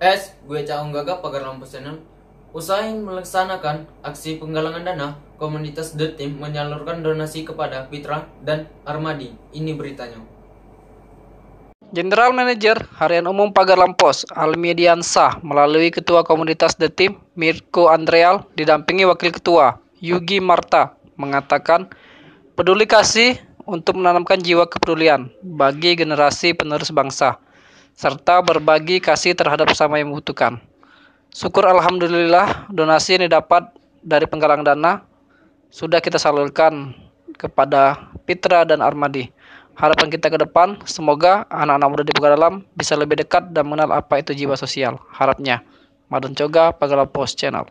gue Caung Gagap Pagar Lampus Channel. Usai melaksanakan aksi penggalangan dana, komunitas The Team menyalurkan donasi kepada Fitra dan Armadi. Ini beritanya. General Manager Harian Umum Pagar Lampos, Almidian Sah, melalui Ketua Komunitas The Team, Mirko Andreal, didampingi Wakil Ketua, Yugi Marta, mengatakan peduli kasih untuk menanamkan jiwa kepedulian bagi generasi penerus bangsa, serta berbagi kasih terhadap sesama yang membutuhkan. Syukur Alhamdulillah donasi yang didapat dari penggalang dana sudah kita salurkan kepada Pitra dan Armadi. Harapan kita ke depan, semoga anak-anak muda di Pagadalam bisa lebih dekat dan mengenal apa itu jiwa sosial. Harapnya. Madon Coga, Pagadalam Post Channel.